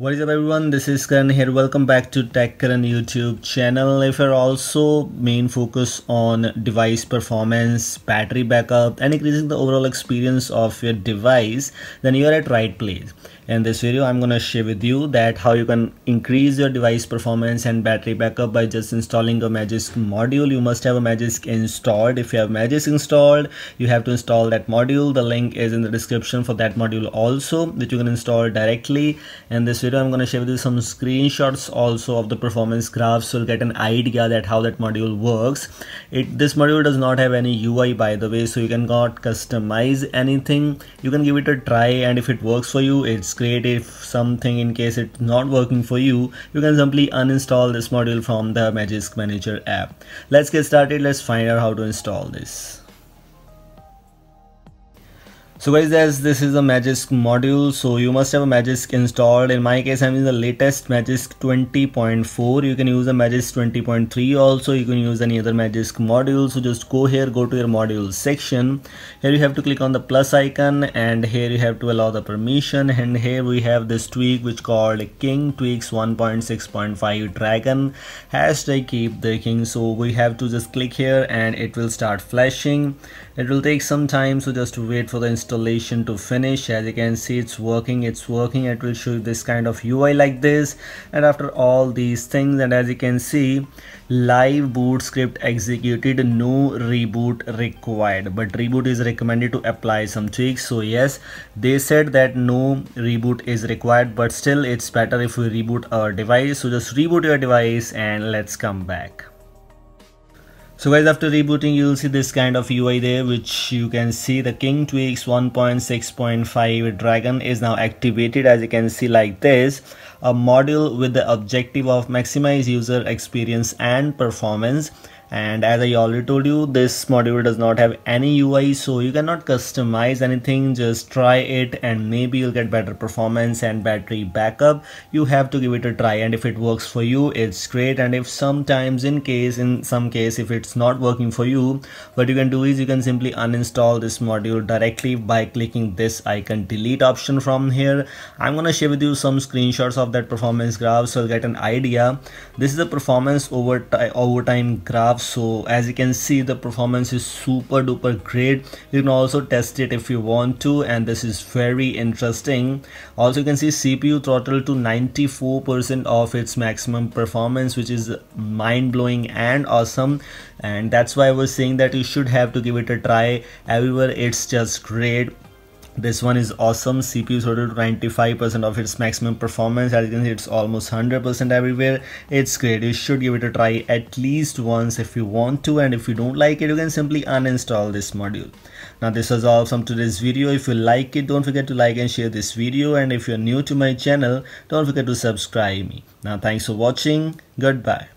What is up everyone, this is Karan here. Welcome back to Tech Karan YouTube channel. If you're also main focus on device performance, battery backup and increasing the overall experience of your device, then you're at right place. In this video i'm to share with you that how you can increase your device performance and battery backup by just installing a magisk module. You must have a magisk installed. If you have magisk installed you have to install that module. The link is in the description for that module also that you can install directly. In this video i'm going to share with you some screenshots also of the performance graphs so you'll get an idea that how that module works. It this module does not have any ui by the way so you cannot customize anything. You can give it a try and if it works for you it's great. If something in case it's not working for you you can simply uninstall this module from the magisk manager app. Let's get started. Let's find out how to install this so guys as this is a magisk module so you must have a magisk installed. In my case i'm using the latest magisk 20.4 you can use a magisk 20.3 also. You can use any other magisk module. So just go here go to your module section. Here you have to click on the plus icon and here you have to allow the permission. And here we have this tweak which called king tweaks 1.6.5 dragon. Hashtag keep the king. So we have to just click here and it will start flashing. It will take some time so just wait for the installation to finish. As you can see it's working it's working. It will show you this kind of UI like this. And after all these things and as you can see live boot script executed no reboot required. But reboot is recommended to apply some tweaks. So yes they said that no reboot is required but still it's better if we reboot our device. So just reboot your device and let's come back so guys after rebooting you'll see this kind of UI there which you can see the King Tweaks 1.6.5 Dragon is now activated. As you can see like this a module with the objective of maximize user experience and performance and as I already told you this module does not have any UI so you cannot customize anything. Just try it and maybe you'll get better performance and battery backup. You have to give it a try and if it works for you it's great. And if sometimes in case in some case if it's not working for you what you can do is you can simply uninstall this module directly by clicking this icon delete option from here. I'm gonna share with you some screenshots of that performance graph so you'll get an idea. This is a performance over, over time graph so as you can see the performance is super duper great. You can also test it if you want to and this is very interesting. Also you can see cpu throttle to 94 percent of its maximum performance which is mind-blowing and awesome. And that's why i was saying that you should have to give it a try. Everywhere it's just great this one is awesome. Cpu throttle to 95 percent of its maximum performance. As you can see it's almost 100 percent everywhere. It's great. You should give it a try at least once if you want to and if you don't like it you can simply uninstall this module. Now this was all from today's video. If you like it don't forget to like and share this video. And if you're new to my channel don't forget to subscribe me. Now thanks for watching. Goodbye